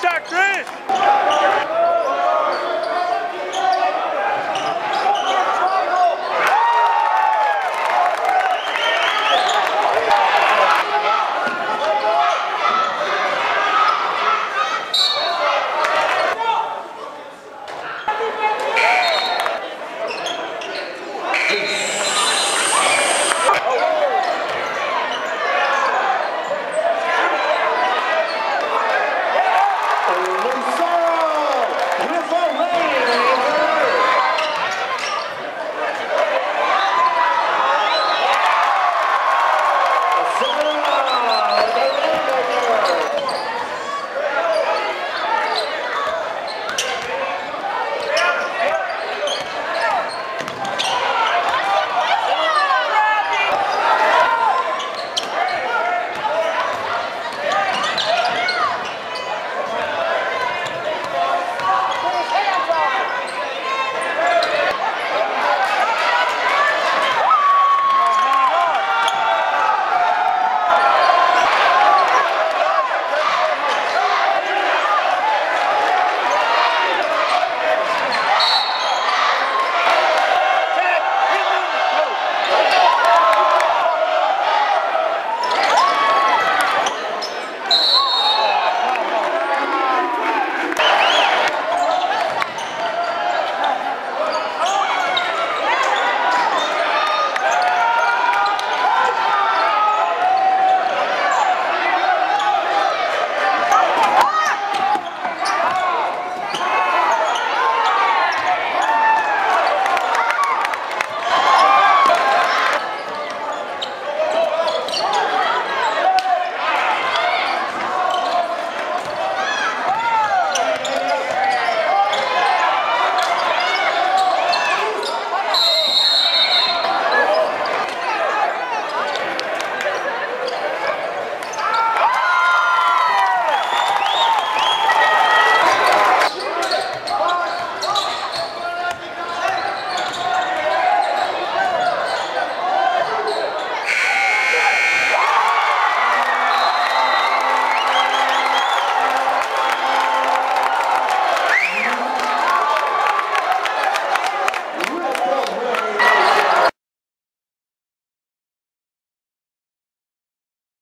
Check, Chris!